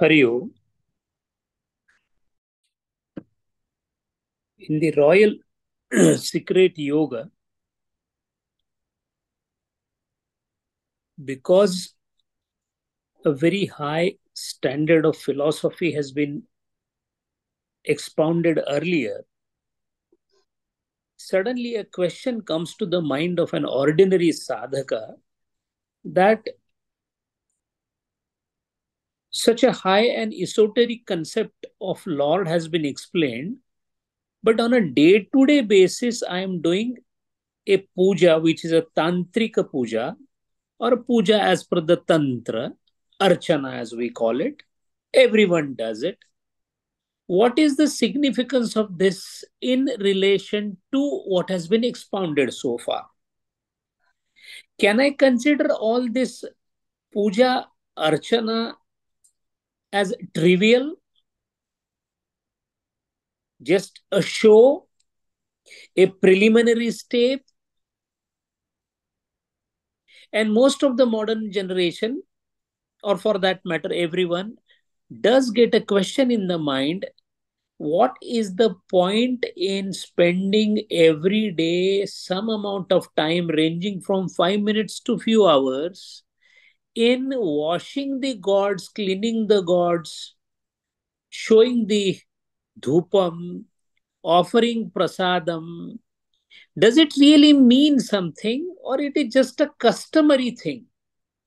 Hari Om. In the Royal Secret Yoga, because a very high standard of philosophy has been expounded earlier, suddenly a question comes to the mind of an ordinary sadhaka that such a high and esoteric concept of Lord has been explained, but on a day to day basis, I am doing a puja, which is a tantrika puja, or puja as per the tantra, archana as we call it. Everyone does it. What is the significance of this in relation to what has been expounded so far? Can I consider all this puja, archana as trivial, just a show, a preliminary step. And most of the modern generation, or for that matter, everyone, does get a question in the mind what is the point in spending every day some amount of time ranging from 5 minutes to few hours in washing the gods, cleaning the gods, showing the dhupam, offering prasadam, does it really mean something or it is just a customary thing?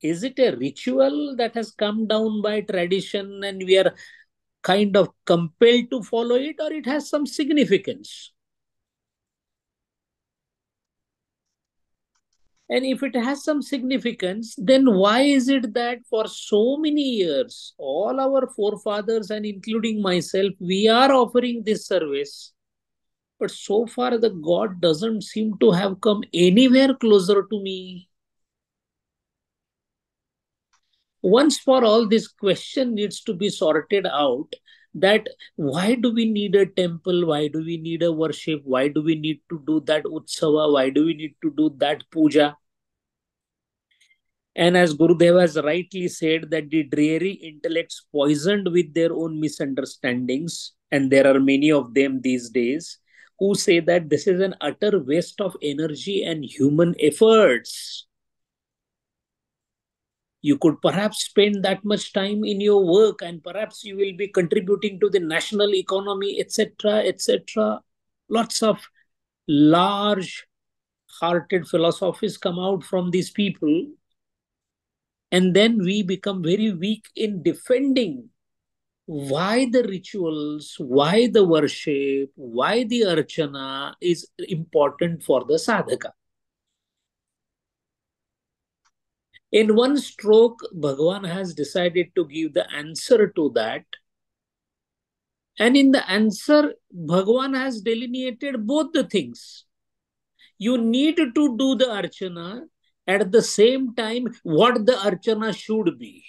Is it a ritual that has come down by tradition and we are kind of compelled to follow it or it has some significance? And if it has some significance, then why is it that for so many years, all our forefathers and including myself, we are offering this service, but so far the God doesn't seem to have come anywhere closer to me? Once for all, this question needs to be sorted out that why do we need a temple? Why do we need a worship? Why do we need to do that utsava? Why do we need to do that puja and as gurudev has rightly said that the dreary intellects poisoned with their own misunderstandings and there are many of them these days who say that this is an utter waste of energy and human efforts. You could perhaps spend that much time in your work and perhaps you will be contributing to the national economy etc etc lots of large hearted philosophies come out from these people and then we become very weak in defending why the rituals why the worship why the archana is important for the sadhaka In one stroke, Bhagavan has decided to give the answer to that. And in the answer, Bhagavan has delineated both the things. You need to do the archana at the same time what the archana should be.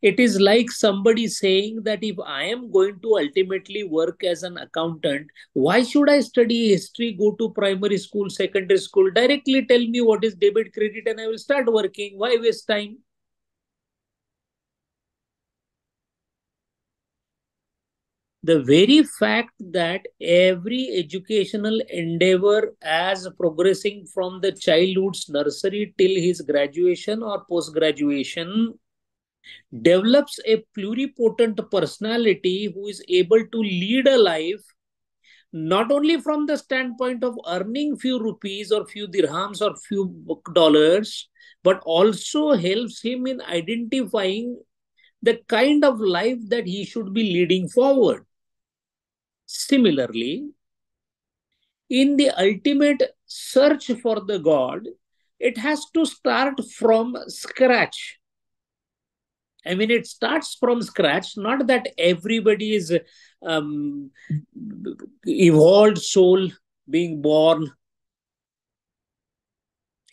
It is like somebody saying that if I am going to ultimately work as an accountant, why should I study history, go to primary school, secondary school, directly tell me what is debit, credit, and I will start working? Why waste time? The very fact that every educational endeavor as progressing from the childhood's nursery till his graduation or post graduation develops a pluripotent personality who is able to lead a life not only from the standpoint of earning few rupees or few dirhams or few dollars but also helps him in identifying the kind of life that he should be leading forward similarly in the ultimate search for the god it has to start from scratch I mean, it starts from scratch. Not that everybody is um, evolved soul being born.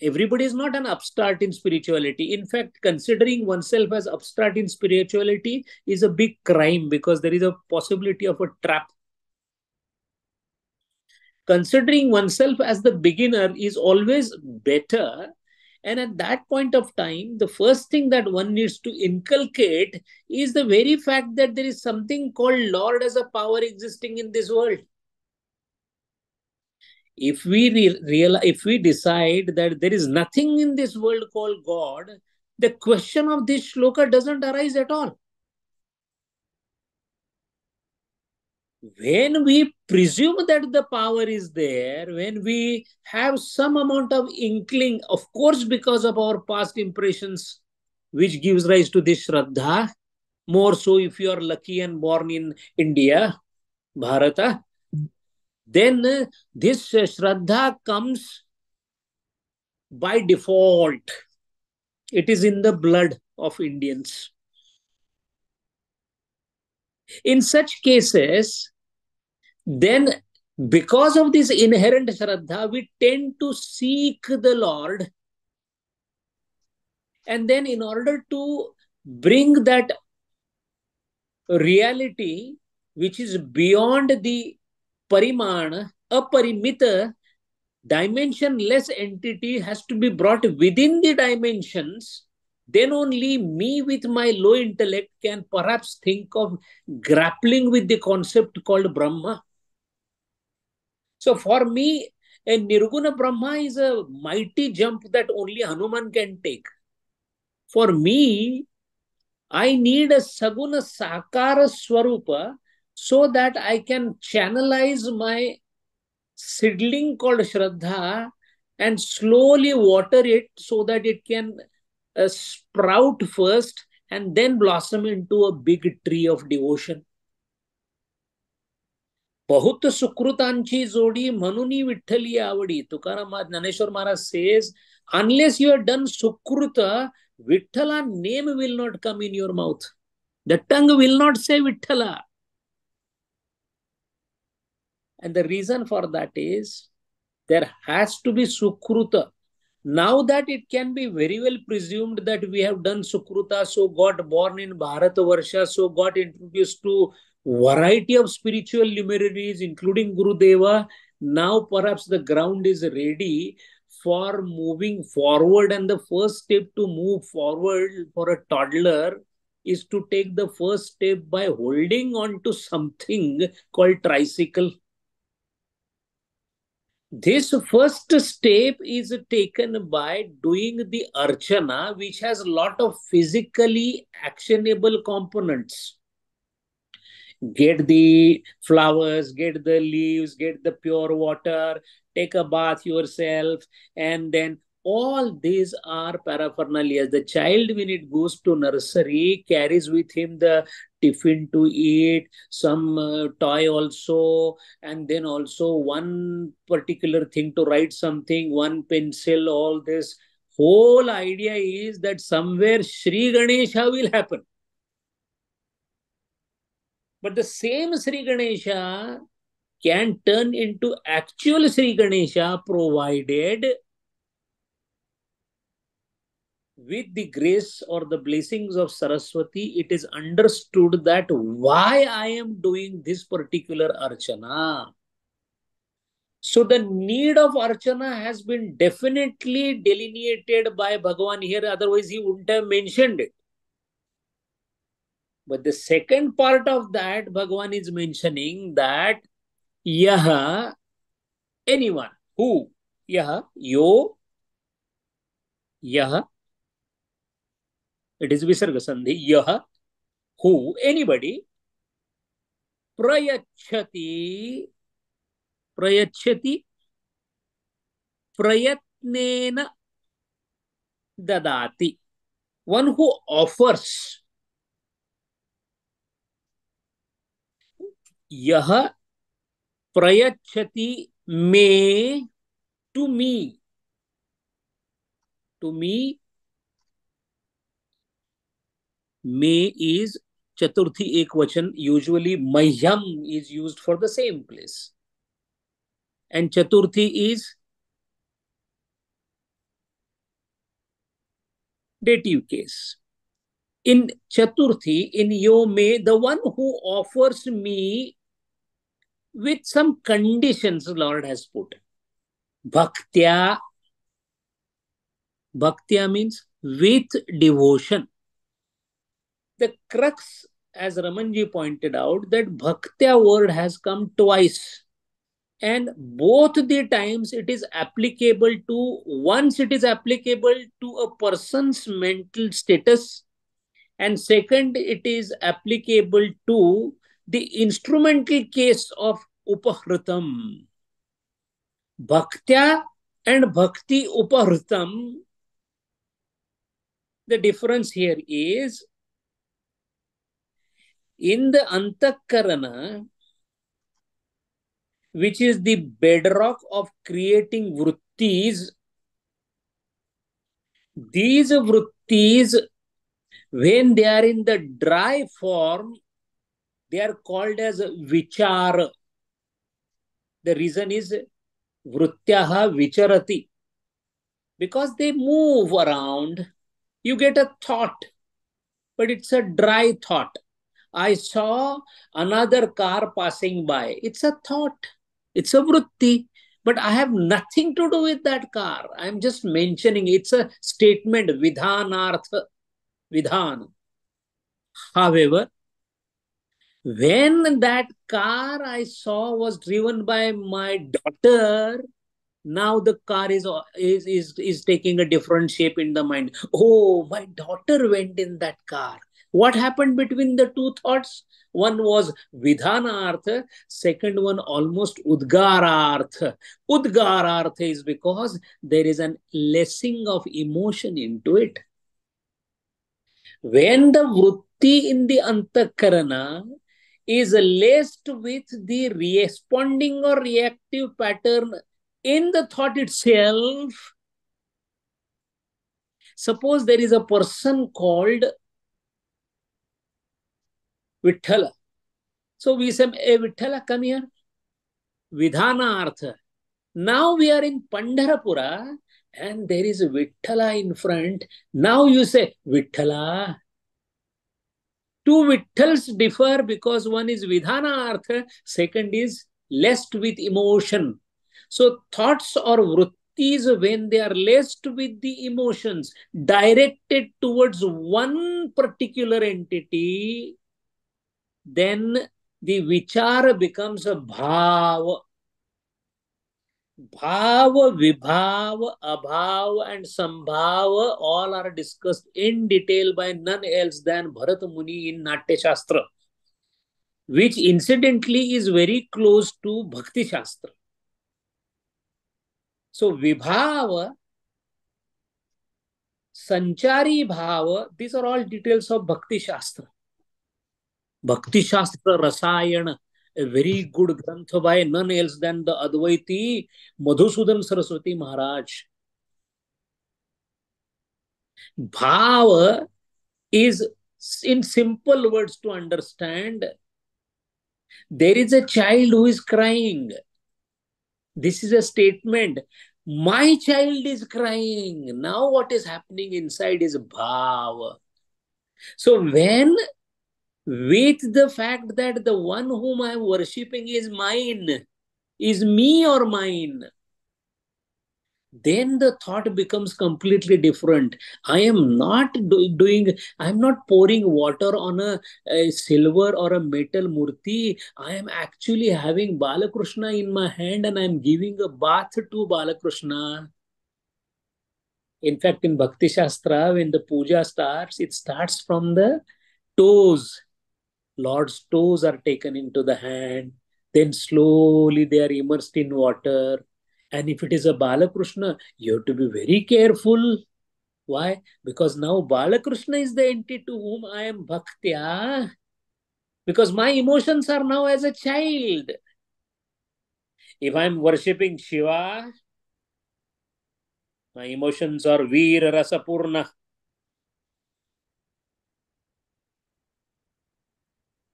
Everybody is not an upstart in spirituality. In fact, considering oneself as upstart in spirituality is a big crime because there is a possibility of a trap. Considering oneself as the beginner is always better And at that point of time, the first thing that one needs to inculcate is the very fact that there is something called Lord as a power existing in this world. If we re- realize, if we decide that there is nothing in this world called God, the question of this shloka doesn't arise at all. When we presume that the power is there, when we have some amount of inkling, of course, because of our past impressions, which gives rise to this Shraddha, more so if you are lucky and born in India, Bharata, then this Shraddha comes by default. It is in the blood of Indians. In such cases, then because of this inherent Shraddha, we tend to seek the Lord. And then, in order to bring that reality which is beyond the parimana, aparimita, dimensionless entity has to be brought within the dimensions then only me with my low intellect can perhaps think of grappling with the concept called Brahma. So for me, a Nirguna Brahma is a mighty jump that only Hanuman can take. For me, I need a Saguna Sakara Swarupa so that I can channelize my seedling called Shraddha and slowly water it so that it can a sprout first and then blossom into a big tree of devotion. बहुत सुकृतांची जोडी म्हणून विठ्ठली आवडी Tukaram Dnyaneshwar Maharaj says unless you have done sukruta vitthala name will not come in your mouth the tongue will not say vitthala and the reason for that is there has to be sukruta now that it can be very well presumed that we have done Sukruta, so got born in Bharatavarsha, so got introduced to variety of spiritual luminaries, including Guru Deva. Now perhaps the ground is ready for moving forward, and the first step to move forward for a toddler is to take the first step by holding on to something called tricycle this first step is taken by doing the archana, which has a lot of physically actionable components. Get the flowers, get the leaves, get the pure water, take a bath yourself, and then all these are paraphernalia. The child, when it goes to nursery, carries with him the tiffin to eat, some uh, toy also, and then also one particular thing to write something, one pencil, all this. Whole idea is that somewhere Sri Ganesha will happen. But the same Sri Ganesha can turn into actual Sri Ganesha provided with the grace or the blessings of Saraswati, it is understood that why I am doing this particular archana. So the need of archana has been definitely delineated by Bhagavan here, otherwise he wouldn't have mentioned it. But the second part of that, Bhagavan is mentioning that Yaha, anyone, who, Yaha, Yo, Yaha, it is विसर्ग संधि you anybody प्रयच्छति प्रयच्छति प्रयत्नेन ददाति one who offers यह प्रयच्छति मे to me to me May is Chaturthi Ekvachan. Usually Mahyam is used for the same place. And Chaturthi is dative case. In Chaturthi, in Yo May, the one who offers me with some conditions Lord has put. Bhaktya Bhaktya means with devotion. The crux, as Ramanji pointed out, that Bhaktya word has come twice. And both the times it is applicable to, once it is applicable to a person's mental status, and second, it is applicable to the instrumental case of Upahritam. Bhaktya and Bhakti Upahritam, the difference here is in the Antakarana, which is the bedrock of creating vrittis, these vrittis, when they are in the dry form, they are called as vichar. The reason is vrutyaha vicharati. Because they move around, you get a thought, but it's a dry thought. I saw another car passing by. It's a thought, it's a vritti, but I have nothing to do with that car. I'm just mentioning it's a statement, vidhanartha, vidhan. However, when that car I saw was driven by my daughter, now the car is, is, is, is taking a different shape in the mind. Oh, my daughter went in that car. What happened between the two thoughts? One was Vidhanartha, second one almost Udgarartha. Udgarartha is because there is an lessing of emotion into it. When the vritti in the Antakarana is laced with the responding or reactive pattern in the thought itself. Suppose there is a person called Vitthal so we say a Vitthal come here विधानार्थ now we are in Pandharpura and there is Vitthala in front now you say Vitthala two Vitthals differ because one is विधानार्थ second is laced with emotion so thoughts or वृत्ति is when they are laced with the emotions, directed towards one particular entity then the vichara becomes a bhava. Bhava, Vibhava, Abhava, and Sambhava all are discussed in detail by none else than Bharat Muni in Natya Shastra, which incidentally is very close to Bhakti Shastra. So, Vibhava, Sanchari Bhava, these are all details of Bhakti Shastra. भक्ति शास्त्र रसायन very good ग्रंथ by none else than the अद्वैती Madhusudan Saraswati Maharaj भाव is in simple words to understand there is a child who is crying this is a statement my child is crying now what is happening inside is भाव so when with the fact that the one whom I am worshipping is mine, is me or mine, then the thought becomes completely different. I am not do doing, I am not pouring water on a, a, silver or a metal murti. I am actually having Balakrishna in my hand and I am giving a bath to Balakrishna. In fact, in Bhakti Shastra, when the puja starts, it starts from the toes Lord's toes are taken into the hand. Then slowly they are immersed in water. And if it is a Balakrishna, you have to be very careful. Why? Because now Balakrishna is the entity to whom I am bhaktya. Because my emotions are now as a child. If I am worshipping Shiva, my emotions are Veera Rasapurna.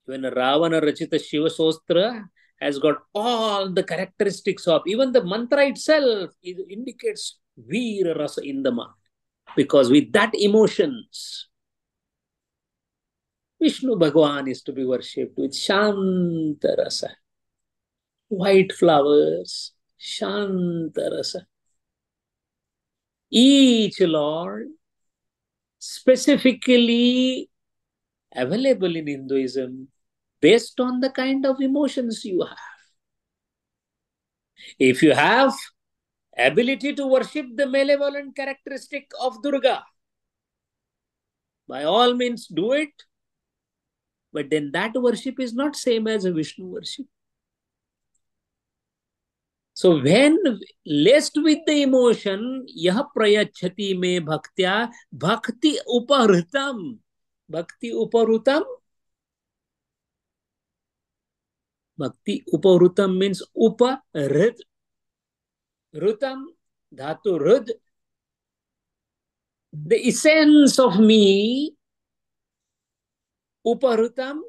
When Ravana Rachita Shiva Stotra has got all the characteristics of even the mantra itself it indicates Veera Rasa in the mind. Because with that emotions, Vishnu Bhagwan is to be worshipped with Shanta Rasa. White flowers, Shanta Rasa. each Lord specifically available in Hinduism based on the kind of emotions you have. If you have ability to worship the malevolent characteristic of Durga, by all means do it. But then that worship is not same as a Vishnu worship. So when laced with the emotion, yah prayachati me bhaktya, bhakti uparhutam. Bhakti uparhutam. Bhakti Uparutam means Upa uparhit. Rutam, dhatu rud. The essence of me, Uparutam,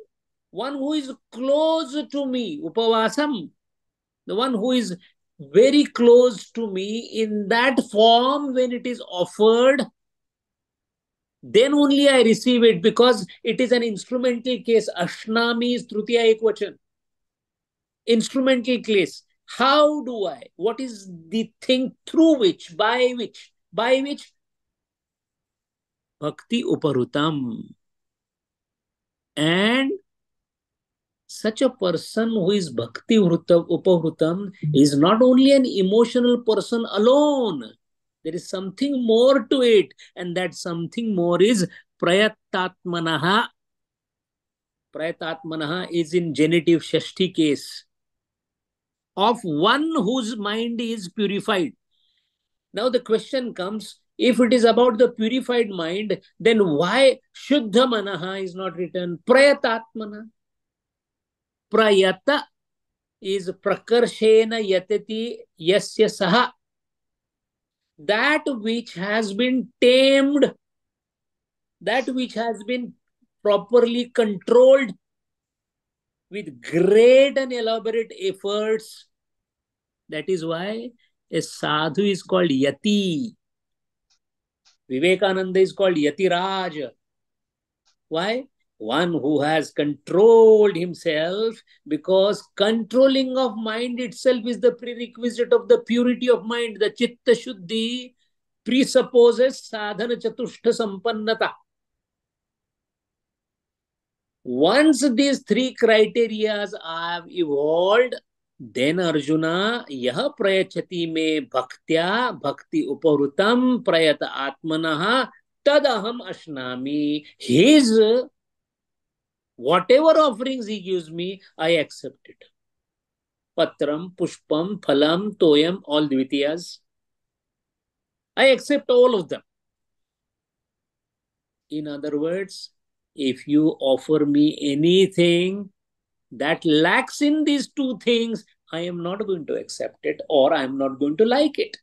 one who is close to me, upavasam, the one who is very close to me in that form when it is offered then only i receive it because it is an instrumental case ashnami is tritiya ekvachan instrumental case how do i what is the thing through which by which by which bhakti uparutam and such a person who is bhakti upavrutam is not only an emotional person alone. There is something more to it, and that something more is prayatatmanaha. Prayatatmanaha is in genitive shashti case of one whose mind is purified. Now the question comes, if it is about the purified mind, then why Shuddha Manaha is not written? Prayatatmana prayata is prakarshena yatati yasya saha. That which has been tamed, that which has been properly controlled with great and elaborate efforts. That is why a sadhu is called yati. Vivekananda is called Yati yatiraj. Why? one who has controlled himself because controlling of mind itself is the prerequisite of the purity of mind the chitta shuddhi presupposes sadhana chatushta sampannata once these three criterias have evolved then arjuna yah prayachati me bhaktya bhakti upavrutam prayata atmanah tadaham ashnami his Whatever offerings he gives me, I accept it. Patram, Pushpam, Phalam, Toyam, all Dvitiyas. I accept all of them. In other words, if you offer me anything that lacks in these two things, I am not going to accept it or I am not going to like it.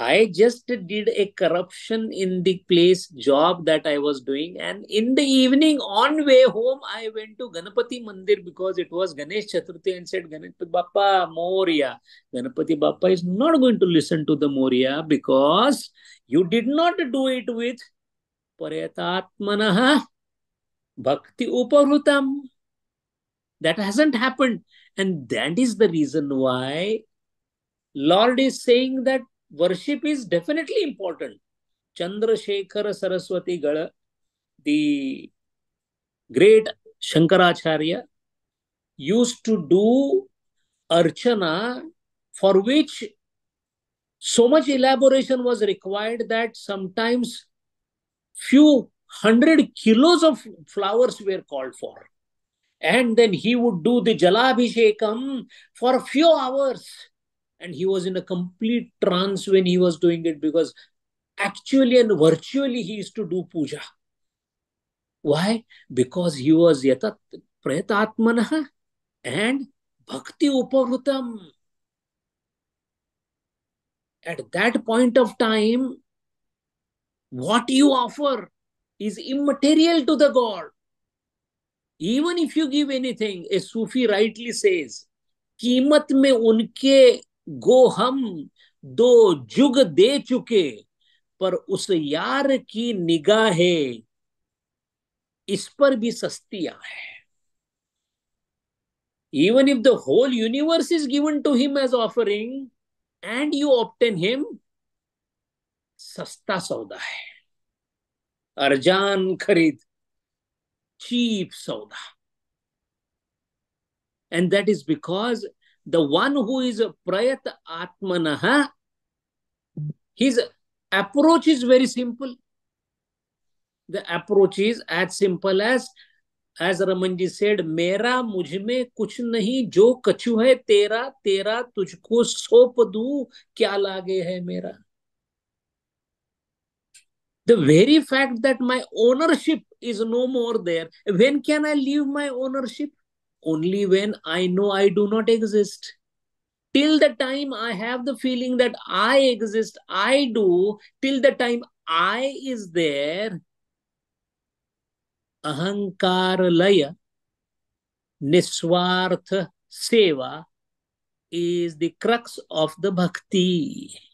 I just did a corruption in the place job that I was doing. And in the evening, on way home, I went to Ganapati Mandir because it was Ganesh Chaturthi and said, Ganapati Bappa, Morya. Ganapati Bappa is not going to listen to the Morya because you did not do it with Parayatatmanaha Bhakti Upavrutam. That hasn't happened. And that is the reason why Lord is saying that worship is definitely important. Chandrasekhara Saraswati Gala, the great Shankaracharya, used to do archana for which so much elaboration was required that sometimes few hundred kilos of flowers were called for. And then he would do the Jalabhishekam for a few hours and he was in a complete trance when he was doing it because actually and virtually he used to do puja. Why? Because he was yatat prayatatmanah and bhakti upavrutam. At that point of time, what you offer is immaterial to the God. Even if you give anything, a Sufi rightly says, कीमत में उनके गो हम दो जुग दे चुके पर उस यार की निगाहें इस पर भी सस्तियाँ है even if the whole universe is given to him as offering and you obtain him, सस्ता सौदा है। अरजान खरीद, चीप सौदा। And that is because the one who is प्रयत Atman his approach is very simple the approach is as simple as as Raman ji said मेरा मुझमें कुछ नहीं जो कछु है तेरा तेरा तुझको सौंप दू क्या लागे है मेरा the very fact that my ownership is no more there. When can i leave my ownership? Only when i know i do not exist. Till the time i have the feeling that i exist i do till the time i is there ahankar laya niswarth seva is the crux of the bhakti.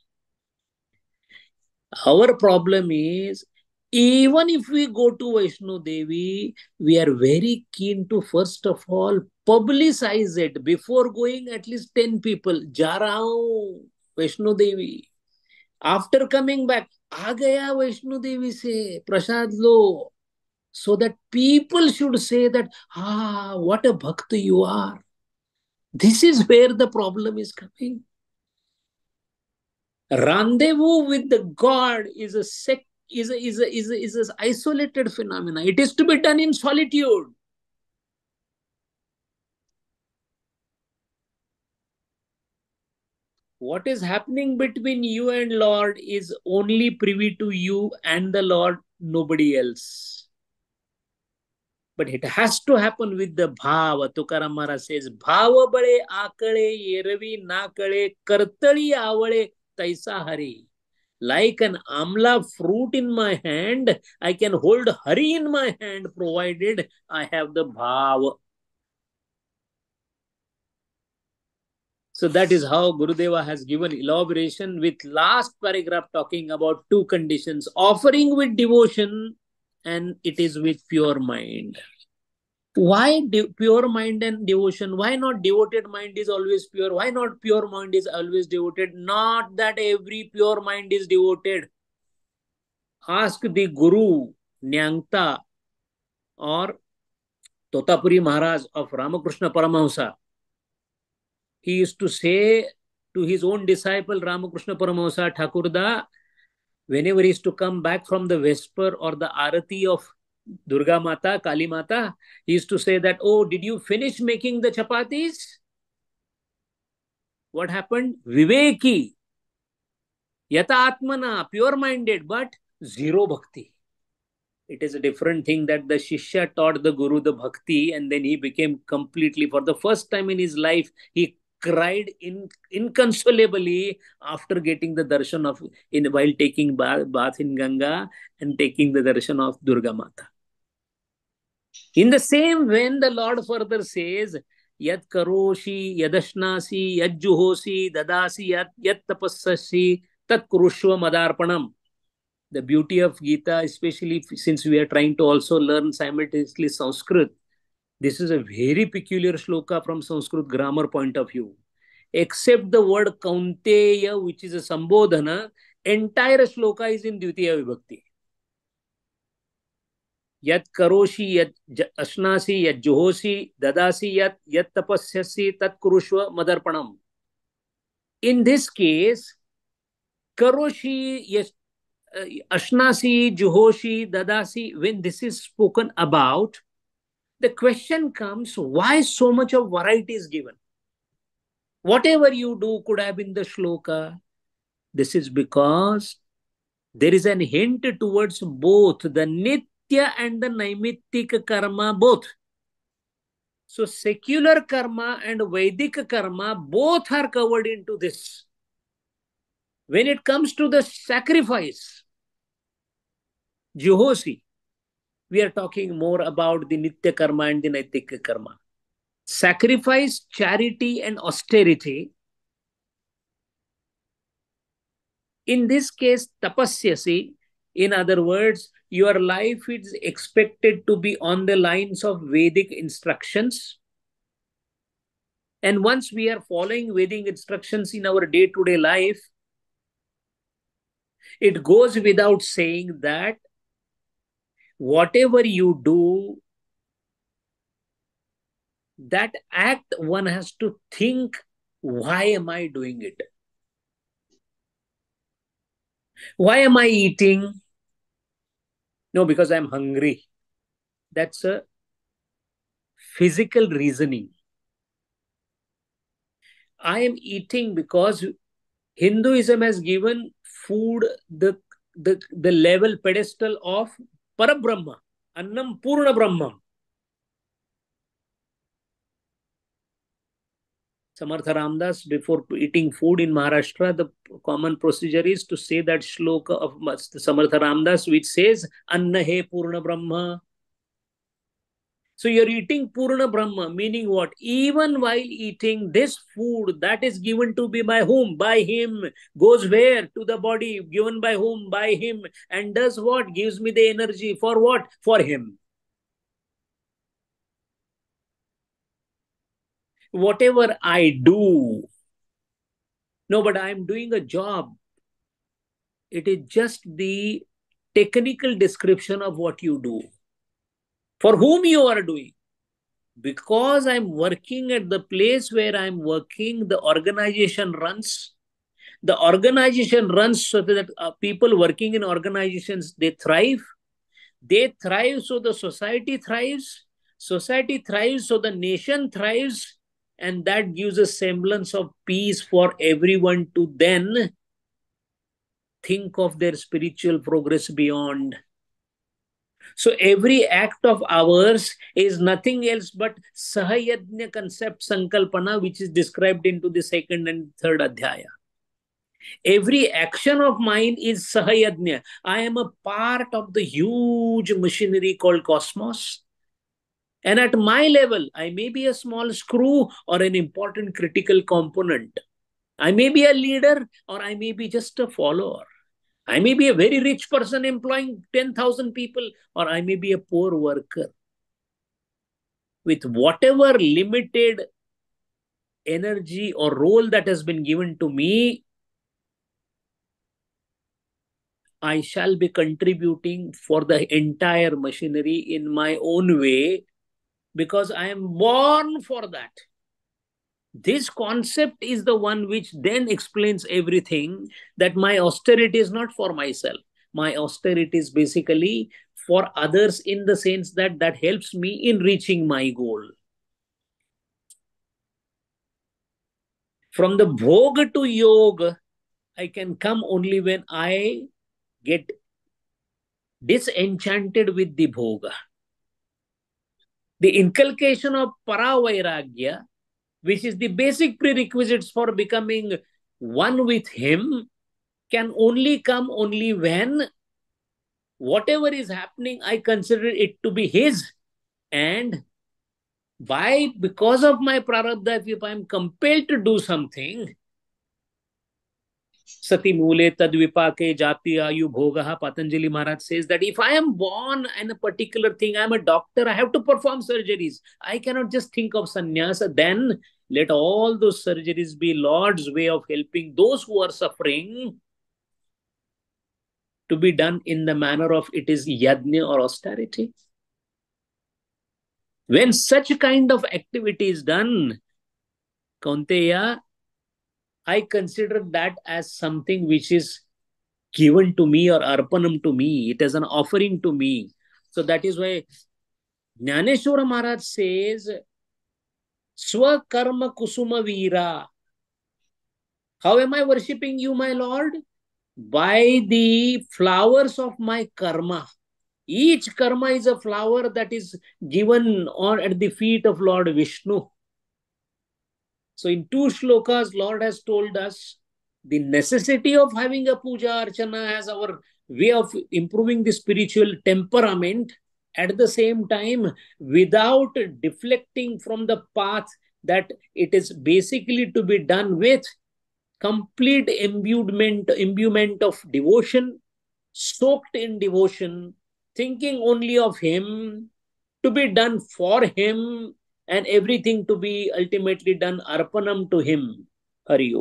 Our problem is even if we go to Vaishno Devi, we are very keen to first of all publicize it before going at least 10 people. Ja raha Vaishno Devi. After coming back, आ गया वैष्णो देवी से प्रसाद लो so that people should say that, ah, what a bhakta you are. This is where the problem is coming. Rendezvous with the God is a sec is a, is a, is a, is a isolated phenomena. It is to be done in solitude. What is happening between you and Lord is only privy to you and the Lord, nobody else but it has to happen with the bhav. Tukaram Maharaj says, bhav bale akale yeravi nakale kartali avale taisa hari. Like an amla fruit in my hand, I can hold hari in my hand provided I have the bhav. So that is how Gurudeva has given elaboration with last paragraph talking about two conditions, offering with devotion and it is with pure mind why pure mind and devotion? Why not devoted mind is always pure? Why not pure mind is always devoted? Not that every pure mind is devoted. Ask the guru nyangta or totapuri maharaj of ramakrishna paramahansa he used to say to his own disciple ramakrishna paramahansa thakurda whenever he used to come back from the vesper or the arati of Durga Mata, Kali Mata, used to say that, oh, did you finish making the chapatis? What happened? Viveki, Yata Atmana, pure minded, but zero bhakti. It is a different thing that the Shishya taught the Guru the bhakti and then he became completely, for the first time in his life, he cried in, inconsolably after getting the darshan of in while taking bath, bath in Ganga and taking the darshan of Durga Mata. In the same vein, the Lord further says, Yat karoshi, yadashnasi, yadjuhosi, dadasi, yat, yat tapassasi, tat kurushva madarpanam. The beauty of Gita, especially since we are trying to also learn simultaneously Sanskrit, this is a very peculiar shloka from Sanskrit grammar point of view. Except the word Kaunteya, which is a Sambodhana, entire shloka is in Dvitiya Vibhakti. यत् करोषि, यत् अश्नासि, यत् जुहोषि ददासि, यत् यत् तपस्यसि, तत् कुरुष्व मदर्पणम्। In this case करोषि अश्नासी जुहोषि ददासि when this is spoken about the question comes why so much of variety is given whatever you do could have been the shloka this is because there is an hint towards both the नित nitya and the naimittik karma both. So secular karma and Vedic karma both are covered into this. When it comes to the sacrifice, Juhosi, we are talking more about the Nitya karma and the Naitik karma. Sacrifice, charity, and austerity. In this case, tapasyasi, in other words, your life is expected to be on the lines of Vedic instructions. And once we are following Vedic instructions in our day to day life, it goes without saying that whatever you do, that act one has to think, why am I doing it? Why am I eating? No, because I'm hungry. That's a physical reasoning. I am eating because Hinduism has given food the, the, the level pedestal of Parabrahma, Annam Purna Brahma. Samartha Ramdas, before eating food in Maharashtra, the common procedure is to say that shloka of Samartha Ramdas, which says, Anna he Purna Brahma. So you're eating Purna Brahma, meaning what? Even while eating this food that is given to be by whom? By him. Goes where? To the body. Given by whom? By him. And does what? Gives me the energy. For what? For him. Whatever I do, no, but I'm doing a job. It is just the technical description of what you do. For whom you are doing. Because I'm working at the place where I'm working, the organization runs. The organization runs so that uh, people working in organizations, they thrive. They thrive so the society thrives. Society thrives so the nation thrives and that gives a semblance of peace for everyone to then think of their spiritual progress beyond. So every act of ours is nothing else but Sahayajna concept Sankalpana, which is described into the second and third adhyaya. Every action of mine is Sahayajna. I am a part of the huge machinery called cosmos. And at my level, I may be a small screw or an important critical component. I may be a leader or I may be just a follower. I may be a very rich person employing 10,000 people or I may be a poor worker. With whatever limited energy or role that has been given to me, I shall be contributing for the entire machinery in my own way because I am born for that. This concept is the one which then explains everything that my austerity is not for myself. My austerity is basically for others in the sense that that helps me in reaching my goal. From the bhoga to yoga, I can come only when I get disenchanted with the bhoga the inculcation of paravairagya, which is the basic prerequisites for becoming one with him, can only come only when whatever is happening, I consider it to be his. And why? because of my prarabdha, if I am compelled to do something, Sati Mule Tadvipake Jati Ayu Bhogaha, Patanjali Maharaj says that if I am born in a particular thing, I'm a doctor, I have to perform surgeries. I cannot just think of sannyasa. Then let all those surgeries be Lord's way of helping those who are suffering to be done in the manner of it is yajna or austerity. When such kind of activity is done, Kaunteya, I consider that as something which is given to me or arpanam to me. It is an offering to me. So that is why Jnaneshwara Maharaj says, Swakarma Kusuma Veera. How am I worshipping you, my Lord? By the flowers of my karma. Each karma is a flower that is given on at the feet of Lord Vishnu. So in two shlokas, Lord has told us the necessity of having a puja archana as our way of improving the spiritual temperament. At the same time without deflecting from the path that it is basically to be done with complete imbuement imbuement of devotion soaked in devotion thinking only of him to be done for him and everything to be ultimately done arpanam to him. Hari.